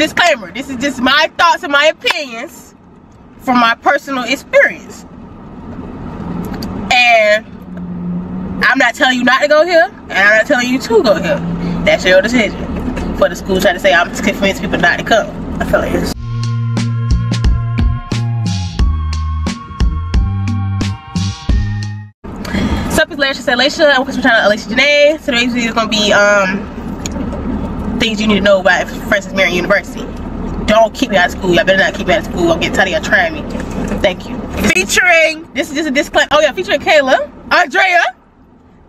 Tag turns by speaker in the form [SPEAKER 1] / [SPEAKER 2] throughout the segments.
[SPEAKER 1] disclaimer, this is just my thoughts and my opinions from my personal experience. And I'm not telling you not to go here, and I'm not telling you to go here. That's your decision. For the school trying to say I'm to convince people not to come. I feel like it's Sup, it's Laisha said Laisha. I'm to channel Alaisha Janae. Today's video is gonna be um things you need to know about Francis Marion University. Don't keep me out of school. Y'all better not keep me out of school. I'm getting tired of y'all trying me. Thank you. Featuring this is just a disclaimer. Oh yeah, featuring Kayla, Andrea,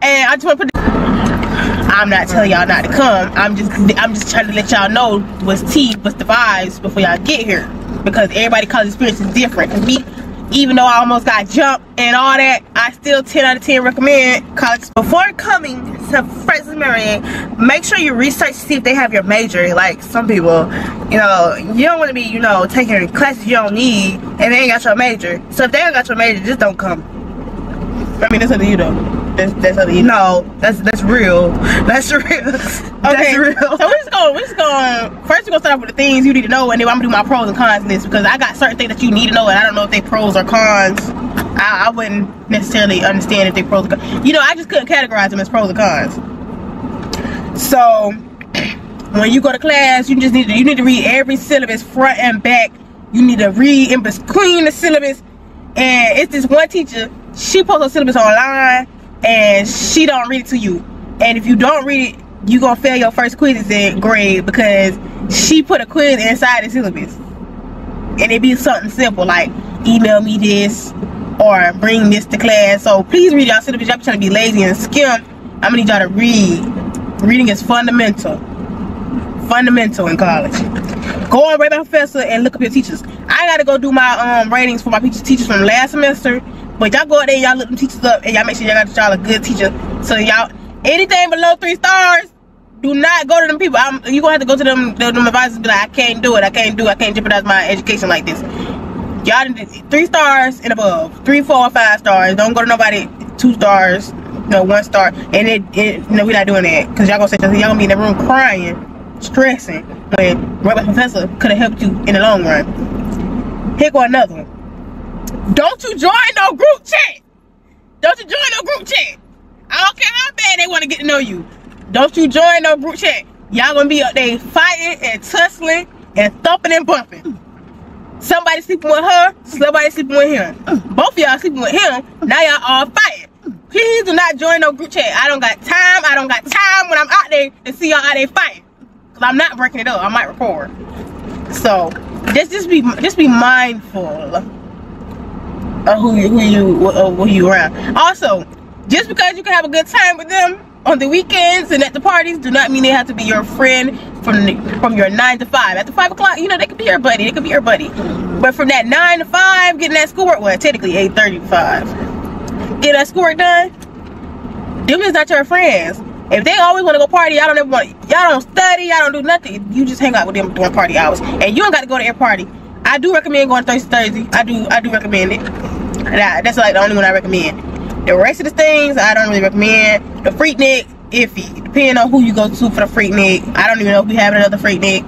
[SPEAKER 1] and I just want to put. I'm not telling y'all not to come. I'm just I'm just trying to let y'all know what's tea, what's the vibes before y'all get here. Because everybody college experience is different. And me, even though I almost got jumped and all that, I still 10 out of 10 recommend college.
[SPEAKER 2] Before coming to Francis Marion, make sure you research to see if they have your major. Like some people, you know, you don't want to be, you know, taking classes you don't need and they ain't got your major. So if they ain't got your major, just don't come.
[SPEAKER 1] I mean, that's up to you though. That's that's you.
[SPEAKER 2] No, that's that's real. That's real.
[SPEAKER 1] Okay,
[SPEAKER 2] That's real.
[SPEAKER 1] so we're just going, we're just going, first we're gonna start off with the things you need to know and then I'm gonna do my pros and cons list because I got certain things that you need to know and I don't know if they pros or cons. I, I wouldn't necessarily understand if they pros or cons. You know, I just couldn't categorize them as pros or cons. So, when you go to class, you just need to, you need to read every syllabus front and back. You need to read in between the syllabus. And it's this one teacher, she posts her syllabus online and she don't read it to you. And if you don't read it, you gonna fail your first quiz in grade because she put a quiz inside the syllabus. And it be something simple like email me this or bring this to class. So please read y'all syllabus. Y'all be trying to be lazy and skim. I'm gonna need y'all to read. Reading is fundamental. Fundamental in college. Go on rate my professor and look up your teachers. I gotta go do my um ratings for my teachers from last semester. But y'all go out there y'all look them teachers up and y'all make sure y'all got y'all a good teacher. So y'all anything below three stars, do not go to them people. I'm, you gonna have to go to them them, them advisors be like, I can't do it, I can't do it, I can't jeopardize my education like this. Y'all three stars and above. Three, four, five stars. Don't go to nobody two stars, no one star. And it, it no, we're not doing that. Cause y'all gonna say y'all be in the room crying, stressing when Robert Professor could have helped you in the long run. Here go another one. Don't you join no group chat. Don't you join no group chat. I don't care how bad they want to get to know you. Don't you join no group chat. Y'all gonna be up there fighting and tussling and thumping and bumping. Somebody sleeping with her, somebody sleeping with him. Both of y'all sleeping with him. Now y'all all fighting. Please do not join no group chat. I don't got time. I don't got time when I'm out there to see y'all out there fighting. Cause I'm not breaking it up. I might record. So just just be just be mindful who you who you who you around. Also, just because you can have a good time with them on the weekends and at the parties, do not mean they have to be your friend from the, from your nine to five. After five o'clock, you know they could be your buddy. They could be your buddy. But from that nine to five, getting that schoolwork, well, technically eight thirty-five, get that schoolwork done. Them is not your friends. If they always want to go party, y'all don't ever want. Y'all don't study. Y'all don't do nothing. You just hang out with them during party hours, and you don't got to go to their party. I do recommend going Thursday Thursday. I do. I do recommend it. That, that's like the only one I recommend. The rest of the things I don't really recommend. The Freaknik, iffy. Depending on who you go to for the Freaknik. I don't even know if we have another Freaknik.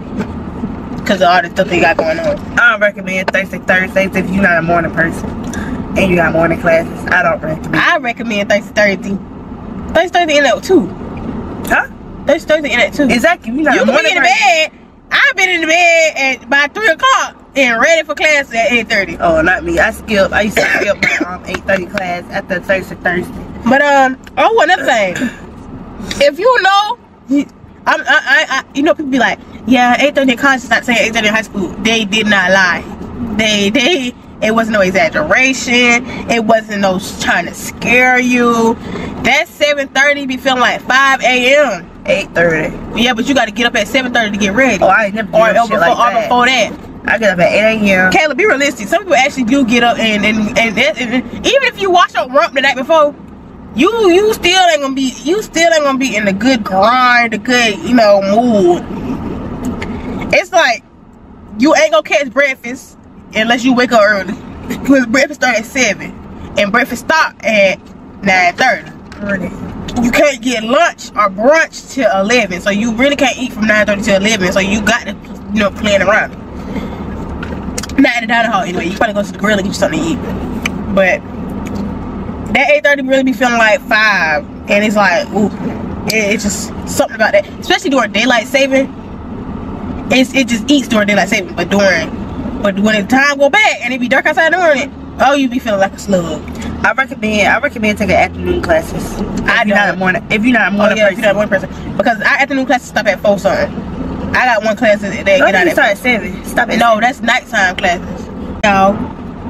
[SPEAKER 1] Because of all the stuff they got going on.
[SPEAKER 2] I don't recommend Thursday Thursdays if you're not a morning person and you got morning classes. I don't recommend.
[SPEAKER 1] I recommend Thursday Thursday. Thursday Thursday in that too.
[SPEAKER 2] Huh?
[SPEAKER 1] Thursday Thursday in that too.
[SPEAKER 2] Exactly. You're not
[SPEAKER 1] You can be in the bed. I've been in the bed at by 3 o'clock and ready for class at 8.30.
[SPEAKER 2] Oh, not me. I skip. I used to skip my um, 8:30 class after Thursday Thursday.
[SPEAKER 1] But um, oh, another thing. If you know, you- I'm, I, I, I, you know, people be like, yeah, 8:30 in college is not saying 8:30 in high school. They did not lie. They, they, it wasn't no exaggeration. It wasn't no trying to scare you. That 7:30 be feeling like 5 a.m.
[SPEAKER 2] 8:30.
[SPEAKER 1] Yeah, but you got to get up at 7:30 to get ready.
[SPEAKER 2] Oh, I ain't never
[SPEAKER 1] or, or before,
[SPEAKER 2] like
[SPEAKER 1] or before that.
[SPEAKER 2] I get up at 8 a.m.
[SPEAKER 1] Kayla, be realistic. Some people actually do get up and and, and, and, and even if you wash your rump the night before, you you still ain't gonna be you still ain't gonna be in a good grind, a good you know mood. It's like you ain't gonna catch breakfast unless you wake up early. Because breakfast start at seven and breakfast stop at nine thirty. You can't get lunch or brunch till eleven, so you really can't eat from nine thirty to eleven. So you got to you know, playing around. The dining hall anyway. You probably go to the grill and get you something to eat. But that 8.30 really be feeling like 5. And it's like, ooh, it, it's just something about that. Especially during daylight saving. It's, it just eats during daylight saving. But during, but when the time go back and it be dark outside during it, oh, you be feeling like a slug.
[SPEAKER 2] I recommend I recommend taking afternoon classes. If
[SPEAKER 1] I
[SPEAKER 2] you're not a morning if you're not a
[SPEAKER 1] Oh
[SPEAKER 2] morning
[SPEAKER 1] yeah, if
[SPEAKER 2] person.
[SPEAKER 1] you're not one person. Because our afternoon classes stop at 4 something. I got one class that
[SPEAKER 2] Don't
[SPEAKER 1] get out at
[SPEAKER 2] start at seven. Stop at
[SPEAKER 1] No, that's nighttime classes. No.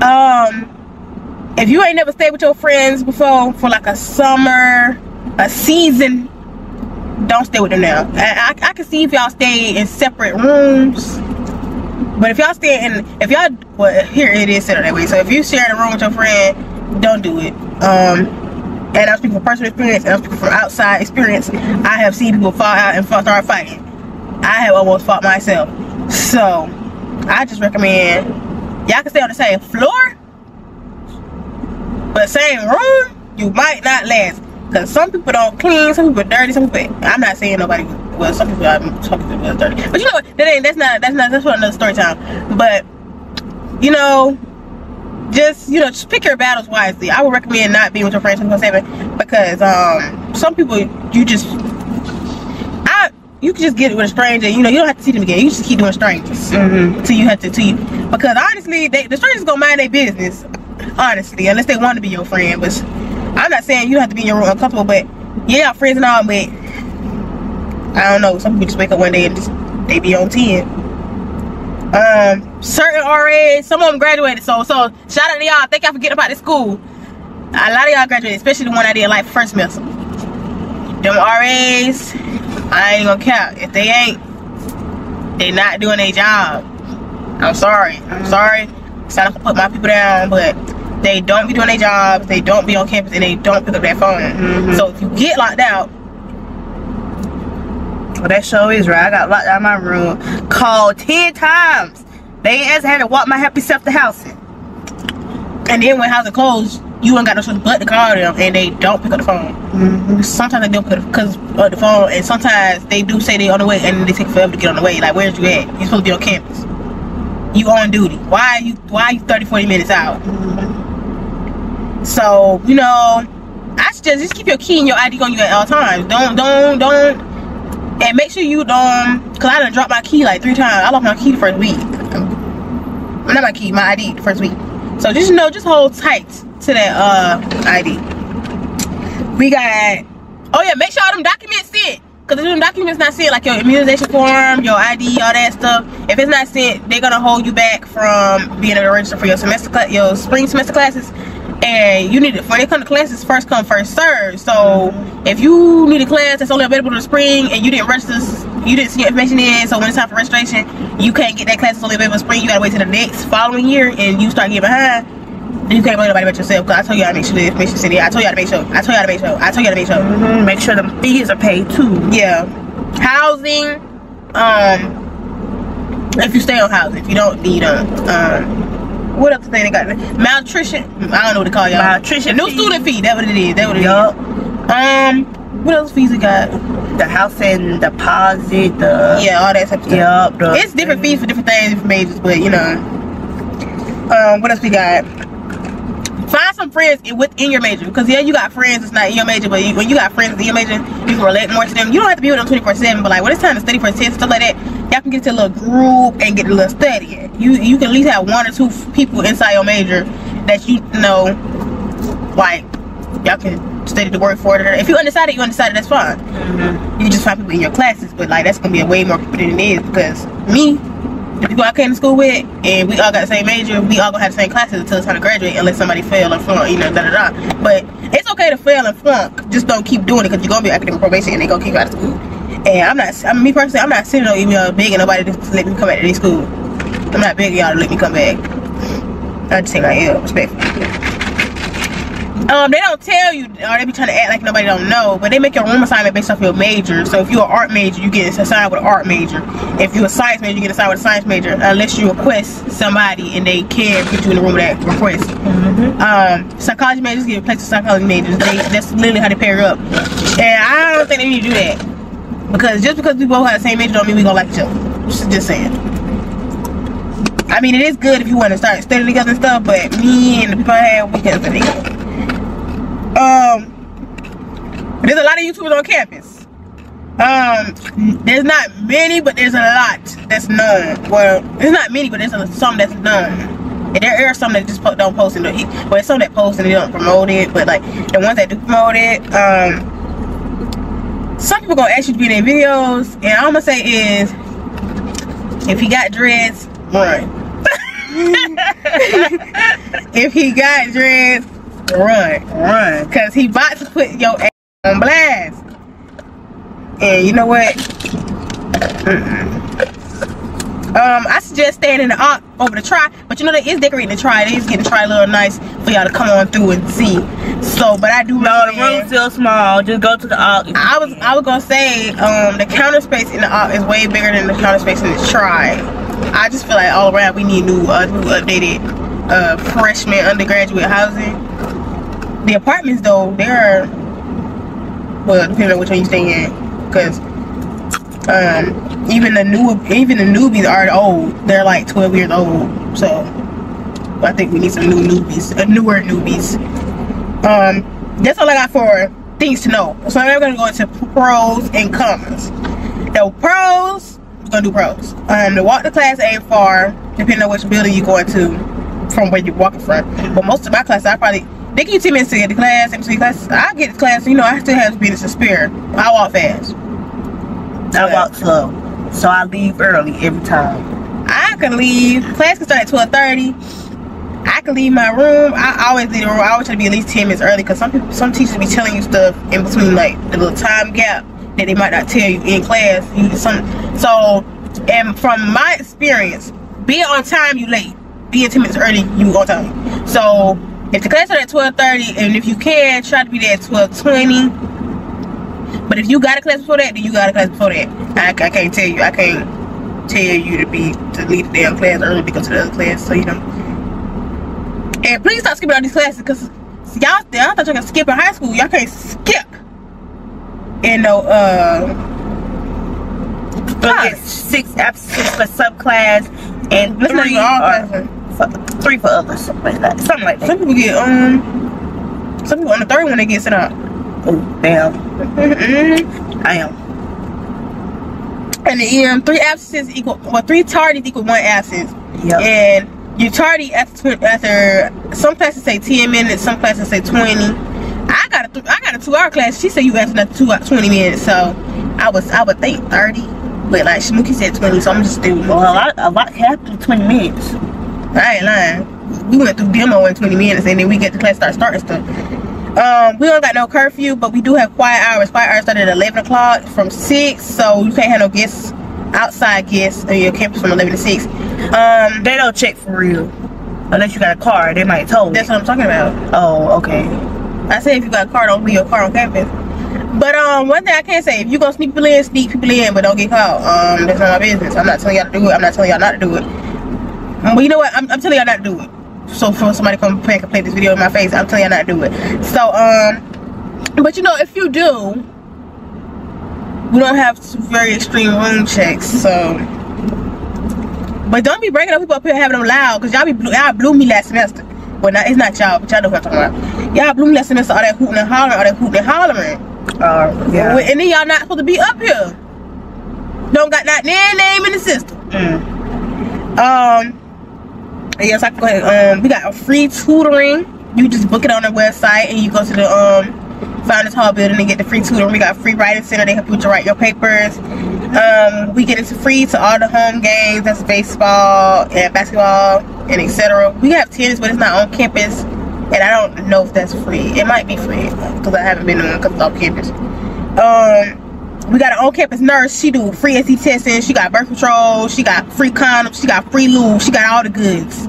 [SPEAKER 1] Um, if you ain't never stayed with your friends before for like a summer, a season, don't stay with them now. I, I, I can see if y'all stay in separate rooms. But if y'all stay in, if y'all, well, here it is set up that way. So if you share a room with your friend, don't do it. Um, and I'm speaking from personal experience, and I'm speaking from outside experience. I have seen people fall out and fall, start fighting. I have almost fought myself. So, I just recommend y'all can stay on the same floor, but same room, you might not last. Cause some people don't clean, some people dirty, some people. I'm not saying nobody. Well, some people I'm talking to was dirty, but you know what? That ain't. That's not. That's not. That's for another story time. But you know, just you know, just pick your battles wisely. I would recommend not being with your friends 24/7 because um, some people you just you can just get it with a stranger. You know, you don't have to see them again. You just keep doing strangers
[SPEAKER 2] Mhm.
[SPEAKER 1] till you have to. Till you because honestly, they, the strangers gonna mind their business. Honestly, unless they want to be your friend, but I'm not saying you have to be in your room uncomfortable. But yeah, friends and all, but I don't know. Some people just wake up one day and just they be on ten. Um, certain RAs, some of them graduated. So, so shout out to y'all. Thank y'all for getting up out school. A lot of y'all graduated, especially the one I did like first semester. Them RAs, I ain't gonna count. If they ain't, they not doing their job. I'm sorry. I'm sorry. It's not gonna put my people down, but they don't be doing their jobs. They don't be on campus, and they don't pick up their phone.
[SPEAKER 2] Mhm.
[SPEAKER 1] So if you get locked out,
[SPEAKER 2] Well, that show is right. I got locked out of my room, called ten times. They ain't answer. Had to walk my happy self to housing.
[SPEAKER 1] and then when housing closed, you ain't got no choice but to call them, and they don't pick up the phone.
[SPEAKER 2] Mm-hmm.
[SPEAKER 1] Sometimes they don't pick up because of the phone, and sometimes they do say they're on the way, and they take forever to get on the way. Like, where's you at? You're supposed to be on campus. You on duty. Why are you? Why are you 30, 40 minutes out? So you know, I suggest just keep your key and your ID on you at all times. Don't, don't, don't, and make sure you don't. Cause I done dropped my key like three times. I lost my key the first week. Not my key, my ID the first week. So just you know, just hold tight to that uh ID. We got. Oh yeah, make sure all them documents sent. Cause if them documents not sent, like your immunization form, your ID, all that stuff, if it's not sent, they're gonna hold you back from being able to register for your semester, your spring semester classes. And you need it when they come to classes, first come, first serve. So if you need a class that's only available in the spring and you didn't register, you didn't see your information in, so when it's time for registration, you can't get that class only available in spring. You gotta wait till the next following year, and you start getting behind. You can't blame nobody but yourself. Cause I told you how to make sure the information is in. I told you how to make sure. I told you how to make sure. I told you how to make sure.
[SPEAKER 2] Mm-hmm. Make sure the fees are paid too.
[SPEAKER 1] Yeah. Housing. Um. If you stay on housing, if you don't need them. Um. What else thing they got? Malnutrition. I don't know what to call y'all.
[SPEAKER 2] Malnutrition
[SPEAKER 1] new student fee. That what it is. That what it is.
[SPEAKER 2] Yup.
[SPEAKER 1] Um. What else fees we got?
[SPEAKER 2] The house and deposit. The
[SPEAKER 1] Yeah, all that type of stuff.
[SPEAKER 2] Yup. the-
[SPEAKER 1] It's different fees for different things, different majors, but you know. Um, what else we got? Find some friends within your major because yeah, you got friends It's not in your major, but you, when you got friends in your major, you can relate more to them. You don't have to be with them 24 seven, but like when it's time to study for a test stuff like that, y'all can get to a little group and get a little study. You you can at least have one or two people inside your major that you know, like y'all can study the word for it. If you undecided, you undecided. That's fine
[SPEAKER 2] Mhm.
[SPEAKER 1] you just find people in your classes, but like that's gonna be a way more people than it is because me, the people I came to school with, and we all got the same major, we all gonna have the same classes until it's time to graduate, unless somebody fail or flunk, you know, da da da. But it's okay to fail and flunk, just don't keep doing it because you're gonna be academic probation and they gonna kick you out of school. And I'm not, I mean, me personally, I'm not sitting on email begging nobody to let me come back to their school. I'm not begging y'all to let me come back. I just take my L, respectfully. Um, they don't tell you, or they be trying to act like nobody don't know, but they make your room assignment based off your major. So if you're an art major, you get assigned with an art major. If you're a science major, you get assigned with a science major, unless you request somebody and they can put you in the room with that request.
[SPEAKER 2] Mhm.
[SPEAKER 1] Um, psychology majors get replaced with psychology majors. They, that's literally how they pair up. And I don't think they need to do that. Because just because we both have the same major don't mean we gonna like each other. Just saying. I mean, it is good if you want to start studying together and stuff, but me and the people I have, we can't study together. Um, there's a lot of YouTubers on campus. Um, there's not many, but there's a lot that's known. Well, there's not many, but there's a, some that's known. And there are some that just don't post it. Well, some that post and they don't promote it. But like the ones that do promote it, um, some people gonna ask you to be in their videos, and all I'm gonna say is, if he got dreads, run. if he got dreads, run, run, cause he about to put your ass on blast. And you know what? Um, I suggest staying in the Ark over the try, but you know they is decorating the try. They is getting the try a little nice for y'all to come on through and see. So, but I do
[SPEAKER 2] know the room's still small. Just go to the Ark.
[SPEAKER 1] I was I was gonna say um, the counter space in the Ark is way bigger than the counter space in the try. I just feel like all around we need new, uh, new updated uh, freshman undergraduate housing. The apartments though, they're well depending on which one you stay in, because um even the new even the newbies are old. They're like 12 years old so i think we need some new newbies uh, newer newbies. Um that's all i got for things to know. So i'm gonna go into pros and cons. The pros we're gonna do pros. Um the walk to class ain't far depending on which building you're going to from where you're walking from. But most of my classes i probably they give you 10 minutes to get to class between classes i get to class you know i still have to be in the spirit i walk fast
[SPEAKER 2] I walk slow. So I leave early every time.
[SPEAKER 1] I can leave. Class can start at 12:30. I can leave my room. I always leave the room. I always try to be at least 10 minutes early because some people, some teachers be telling you stuff in between like the little time gap that they might not tell you in class. You some so and from my experience, being on time you late. Being 10 minutes early, you on time. So if the class starts at 12:30 and if you can, try to be there at 12:20 but if you got a class before that, then you got a class before that. I, I can't tell you. I can't tell you to be to leave the damn class early because of the other class. So you know. And please stop skipping all these classes because y'all I thought y'all can skip in high school. Y'all can't skip. And no uh
[SPEAKER 2] Get six absences for subclass and Let's three or, for, three for others, something like that. Something like that.
[SPEAKER 1] Some people get um some people on the third one they get sent out.
[SPEAKER 2] Oh, damn. I am.
[SPEAKER 1] And the um, three absences equal, well, three tardies equal one absence.
[SPEAKER 2] Yep.
[SPEAKER 1] And you tardy after, after some classes say 10 minutes, some classes say 20. I got a I got a two hour class. She said you asked another two 20 minutes, so I was I would think 30, but like Shmuki said 20, so I'm just doing.
[SPEAKER 2] Well, a lot a lot happened 20 minutes.
[SPEAKER 1] I ain't lying. We went through demo in 20 minutes, and then we get the class start starting stuff. Um, we don't got no curfew, but we do have quiet hours. Quiet hours start at 11 o'clock from 6, so you can't have no guests, outside guests on your campus from 11 to 6. Um,
[SPEAKER 2] they don't check for real. Unless you got a car, they might tow.
[SPEAKER 1] That's what I'm talking about.
[SPEAKER 2] Oh, okay.
[SPEAKER 1] I say if you got a car, don't leave your car on campus. But um, one thing I can say, if you gonna sneak people in, sneak people in, but don't get caught. Um, that's not my business. I'm not telling y'all to do it. I'm not telling y'all not to do it. But you know what? I'm, I'm telling y'all not to do it. So for somebody come back and play this video in my face i'm telling you not to do it. So um but you know if you do we don't have very extreme room checks so. But don't be breaking up people up here having them loud because y'all be y'all blew me last semester. Well not it's not y'all but y'all know what i'm talking about. Y'all blew me last semester all that hooting and hollering all that hooting and hollering.
[SPEAKER 2] Uh, yeah.
[SPEAKER 1] and then y'all not supposed to be up here. Don't got that name in the system
[SPEAKER 2] mm.
[SPEAKER 1] um yes, I can go ahead. Um, we got a free tutoring. You just book it on the website and you go to the um Founders Hall building and get the free tutoring. We got free writing center. They help you to write your papers. Um, we get into free to all the home games. That's baseball and basketball and etc. We have tennis, but it's not on campus, and I don't know if that's free. It might be free because I haven't been on campus. Um, we got an on-campus nurse. She do free ST testing. She got birth control. She got free condoms. She got free lube. She got all the goods.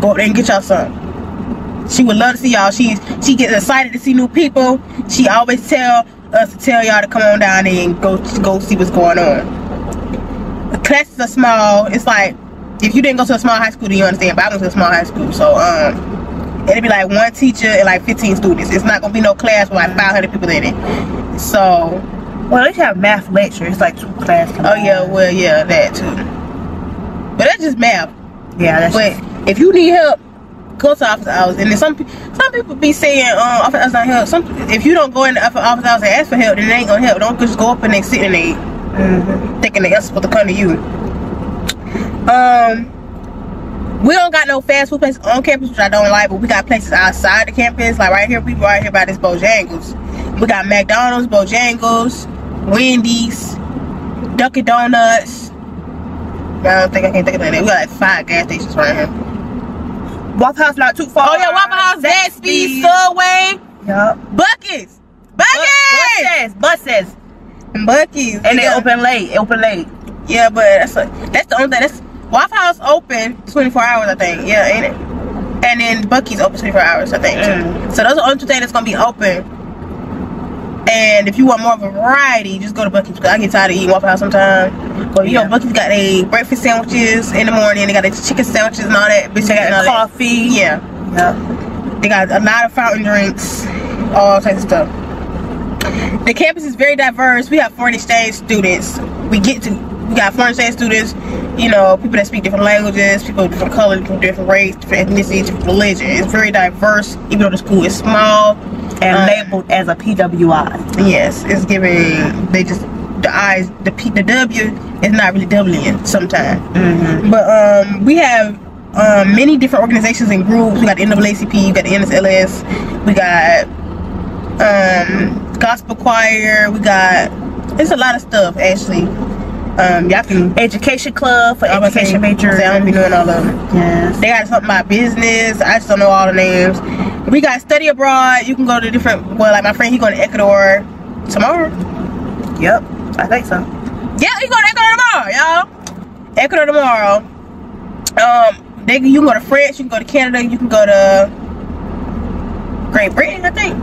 [SPEAKER 1] Go there and get y'all some. She would love to see y'all. She she gets excited to see new people. She always tell us to tell y'all to come on down and go go see what's going on. The classes are small. It's like if you didn't go to a small high school, do you understand? But I went to a small high school, so um, it'd be like one teacher and like 15 students. It's not gonna be no class with like 500 people in it. So
[SPEAKER 2] Well, they have math lecture. It's like two classes.
[SPEAKER 1] Oh yeah, well yeah, that too. But that's just math.
[SPEAKER 2] Yeah, that's
[SPEAKER 1] But if you need help, go to office hours. And then some some people be saying, um, office hours not help. Some if you don't go in the office hours and ask for help, then they ain't gonna help. Don't just go up and they sit and they
[SPEAKER 2] Mhm.
[SPEAKER 1] thinking the answer's supposed to come to you. Um, we don't got no fast food places on campus, which I don't like, but we got places outside the campus, like right here. We right here by this Bojangles. We got McDonald's, Bojangles, Wendy's, Dunkin' Donuts. I don't think I can think of that. We got like five gas stations right here.
[SPEAKER 2] Waffle House not too far.
[SPEAKER 1] Oh yeah, Waffle House, Zaxby's, Subway,
[SPEAKER 2] Yup.
[SPEAKER 1] Buckets,
[SPEAKER 2] Bu-
[SPEAKER 1] Buckets,
[SPEAKER 2] Buses, buses,
[SPEAKER 1] Buckets,
[SPEAKER 2] and they
[SPEAKER 1] yeah.
[SPEAKER 2] open late. Open late.
[SPEAKER 1] Yeah, but that's that's the only thing. That's Waffle House open 24 hours, I think. Yeah, ain't it? And then Buc-ee's open 24 hours, I think. Too.
[SPEAKER 2] Mm.
[SPEAKER 1] So those are the only two things that's gonna be open. And if you want more of a variety, just go to Buc-ee's. I get tired of eating Waffle House sometimes. But you
[SPEAKER 2] Yeah.
[SPEAKER 1] know, Buc-ee's got a breakfast sandwiches in the morning. They got the chicken sandwiches and all that. Bitch,
[SPEAKER 2] They got
[SPEAKER 1] that.
[SPEAKER 2] coffee.
[SPEAKER 1] Yeah,
[SPEAKER 2] Yup.
[SPEAKER 1] they got a lot of fountain drinks, all types of stuff. The campus is very diverse. We have foreign exchange students. We get to we got foreign exchange students, you know, people that speak different languages, people of different colors, different, different race, different ethnicity, different religion. It's very diverse, even though the school is small.
[SPEAKER 2] And
[SPEAKER 1] Um,
[SPEAKER 2] labeled as a PWI.
[SPEAKER 1] Yes, it's giving they just the eyes the P the W is not really Wing sometimes.
[SPEAKER 2] Mm-hmm.
[SPEAKER 1] But um, we have um, many different organizations and groups. We got the NAACP, we got the NSLS, we got um, gospel choir, we got it's a lot of stuff actually. Um, y'all can
[SPEAKER 2] Education club for
[SPEAKER 1] I'm
[SPEAKER 2] education majors.
[SPEAKER 1] I don't be doing all of them.
[SPEAKER 2] Yes.
[SPEAKER 1] They got something about business. I just don't know all the names. We got study abroad. You can go to different. Well, like my friend, he going to Ecuador tomorrow.
[SPEAKER 2] Yep. I think so.
[SPEAKER 1] Yeah, he going to Ecuador tomorrow, y'all. Ecuador tomorrow. Um, they you can go to France. You can go to Canada. You can go to Great Britain. I think.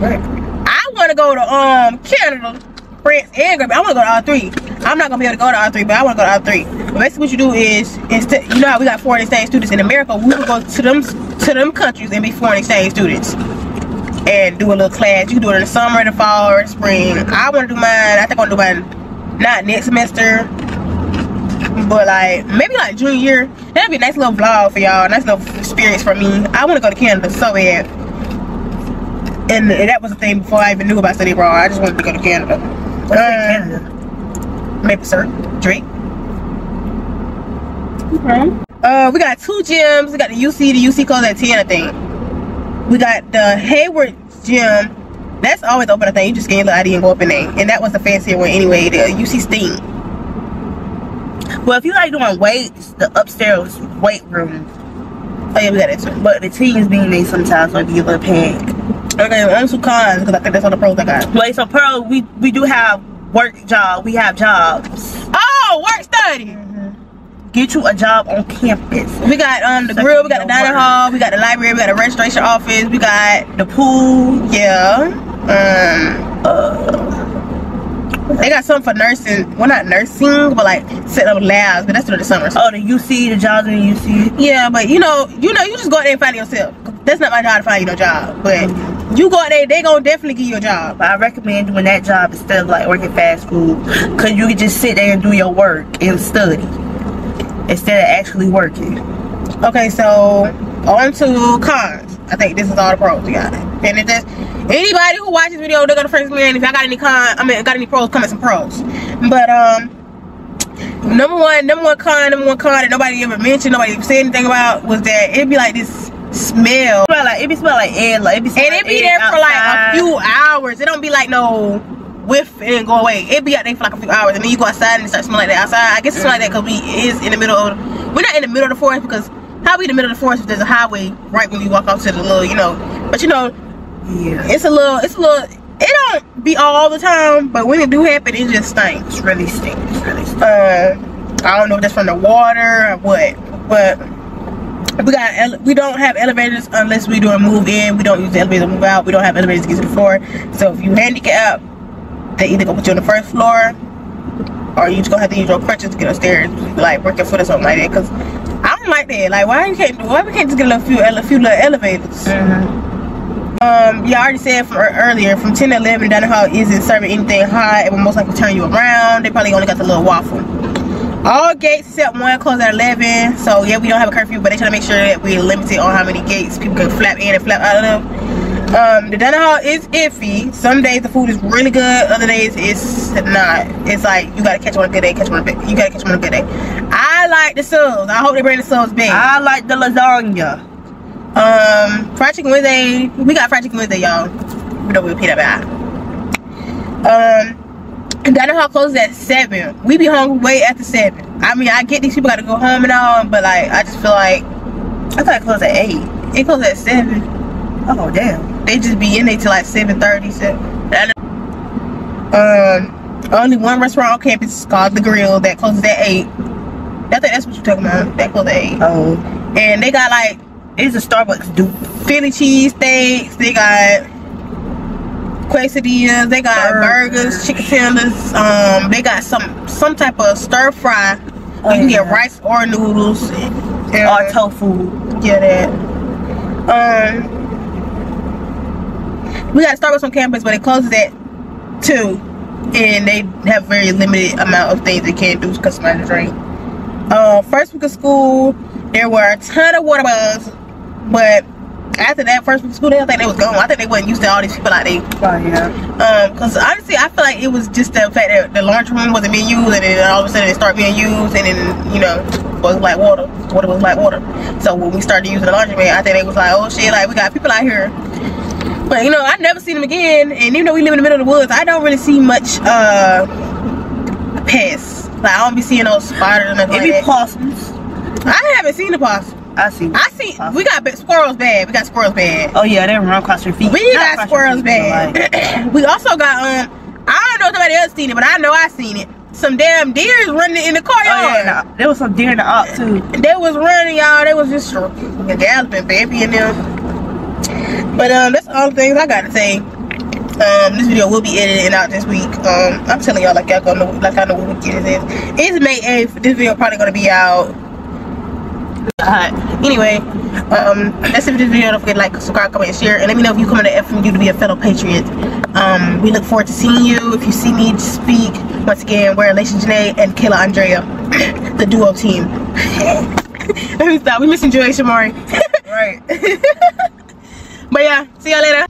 [SPEAKER 2] Right.
[SPEAKER 1] I want to go to um Canada, France, and Great Britain. I want to go to all three. I'm not gonna be able to go to all three, but I want to go to all three. But basically, what you do is instead, you know how we got foreign exchange students in America. We will go to them to them countries and be foreign exchange students and do a little class. You can do it in the summer, in the fall, or the spring. I want to do mine. I think I'm gonna do mine not next semester, but like maybe like junior year. That'd be a nice little vlog for y'all. Nice little experience for me. I want to go to Canada so bad. And that was the thing before I even knew about study abroad. I just wanted to go to Canada.
[SPEAKER 2] What's in
[SPEAKER 1] Uh, Maple syrup, Drake. Uh, we got two gyms. We got the UC. The UC closed at ten, I think. We got the Hayward gym. That's always open. I think you just get your little ID and go up in there. And that was the fancier one anyway. The UC Steam.
[SPEAKER 2] Well, if you like doing weights, the upstairs weight room.
[SPEAKER 1] Oh yeah, we got it. too.
[SPEAKER 2] But the teams being made sometimes might be a little packed.
[SPEAKER 1] Okay, on some cons because I think that's all the pros I got.
[SPEAKER 2] Wait, so Pearl, we we do have work job. We have jobs.
[SPEAKER 1] Oh, work study.
[SPEAKER 2] Get you a job on campus.
[SPEAKER 1] We got um the
[SPEAKER 2] So
[SPEAKER 1] grill. We got the dining
[SPEAKER 2] work.
[SPEAKER 1] hall. We got the library. We got the registration office. We got
[SPEAKER 2] The pool.
[SPEAKER 1] yeah. Um. Uh, they got something for nursing. Well, not nursing, but like setting up labs. But that's during the summer. So.
[SPEAKER 2] Oh, the UC, the jobs in the UC.
[SPEAKER 1] Yeah, but you know, you know, you just go out there and find yourself. That's not my job to find you no job. But you go there, they gonna definitely give you a job.
[SPEAKER 2] I recommend doing that job instead of like working fast food. Cause you can just sit there and do your work and study. Instead of actually working.
[SPEAKER 1] Okay, so on to cons. I think this is all the pros we got. And just anybody who watches this video, they're gonna first man. If y'all got any con, I mean, got any pros, comment some pros. But um, number one, number one con, number one con that nobody ever mentioned, nobody said anything about was that it'd be like this smell.
[SPEAKER 2] Smell like it be smell like egg, like it be smell
[SPEAKER 1] And it be there for like a few hours. It don't be like no whiff and go away. It be out there for like a few hours, and then you go outside and it starts smelling like that outside. I guess it smell like that because we is in the middle of. We're not in the middle of the forest because how we in the middle of the forest if there's a highway right when you walk off to the little, you know. But you know,
[SPEAKER 2] Yeah.
[SPEAKER 1] it's a little, it's a little. It don't be all the time, but when it do happen, it just stinks.
[SPEAKER 2] It's really stinks. It's really stink.
[SPEAKER 1] Uh, I don't know if that's from the water or what, but we got we don't have elevators unless we do a move in. We don't use the elevator to move out. We don't have elevators to get to the floor. So if you handicap, they either gonna put you on the first floor, or you just gonna have to use your crutches to get upstairs, like work your foot or something like that. Cause I don't like that. Like why you can't why we can't just get a little few, a few little elevators?
[SPEAKER 2] Mhm.
[SPEAKER 1] Um, yeah, I already said from earlier, from 10 to 11, Dining Hall isn't serving anything hot. It will most likely turn you around. They probably only got the little waffle. All gates except one close at 11. So yeah, we don't have a curfew, but they try to make sure that we're limited on how many gates people can flap in and flap out of. Um, the dining hall is iffy. Some days the food is really good. Other days it's not. It's like you gotta catch one a good day, catch one a bit. You gotta catch one a good day. I like the subs. I hope they bring the subs back.
[SPEAKER 2] I like the lasagna.
[SPEAKER 1] Um, fried chicken Wednesday. We got fried chicken Wednesday, y'all. We don't repeat that. back. Um, Dining Hall closes at seven. We be hungry way after seven. I mean, I get these people got to go home and all, but like, I just feel like
[SPEAKER 2] I thought it closed at eight.
[SPEAKER 1] It closed at seven.
[SPEAKER 2] Oh damn.
[SPEAKER 1] They just be in there till like seven thirty. So, um, only one restaurant on campus is called the Grill that closes at eight. I think that's what you're talking about. That closes at eight.
[SPEAKER 2] Oh.
[SPEAKER 1] And they got like
[SPEAKER 2] it's a Starbucks dude.
[SPEAKER 1] Philly cheese steaks. They got quesadillas. They got burgers, burgers chicken tenders. Um, they got some some type of stir fry. Oh, you can yeah. get rice or noodles
[SPEAKER 2] and, or tofu.
[SPEAKER 1] Yeah, that. Um, we got Starbucks on campus, but it closes at two, and they have very limited amount of things they can't do customize the drink. Uh, first week of school, there were a ton of water bugs but after that first week of school, they think they was gone. I think they wasn't used to all these people out there.
[SPEAKER 2] Oh yeah.
[SPEAKER 1] Um, cause honestly, I feel like it was just the fact that the laundry lunchroom wasn't being used, and then all of a sudden it started being used, and then you know was like water. Water was like water. So when we started using the laundry man, I think they was like, oh shit, like we got people out here. But you know, I never seen them again, and even though we live in the middle of the woods, I don't really see much uh pests. Like I don't be seeing no spiders and nothing
[SPEAKER 2] it
[SPEAKER 1] like
[SPEAKER 2] be possums.
[SPEAKER 1] I haven't seen the possum.
[SPEAKER 2] I see.
[SPEAKER 1] I see. We got squirrels bad. We got squirrels bad.
[SPEAKER 2] Oh yeah, they run across your feet.
[SPEAKER 1] We Not got squirrels bad. we also got um. I don't know if somebody else seen it, but I know I seen it. Some damn deers running in the courtyard.
[SPEAKER 2] Oh, yeah, nah. There was some deer in the op too.
[SPEAKER 1] They was running, y'all. They was just galloping, baby, and them. But um, that's all the things I gotta say. Um, this video will be edited out this week. Um, I'm telling y'all like y'all gonna like I know what week it is. It's May 8th. This video probably gonna be out hot. Anyway, um, that's it for this video. Don't forget to like, subscribe, comment, share, and let me know if you come to FMU to be a fellow patriot. Um, we look forward to seeing you. If you see me speak, once again, we're Alaisha Janae and Kayla Andrea, the duo team. let me stop. We missing Joy Shamari.
[SPEAKER 2] right.
[SPEAKER 1] but yeah, see y'all later.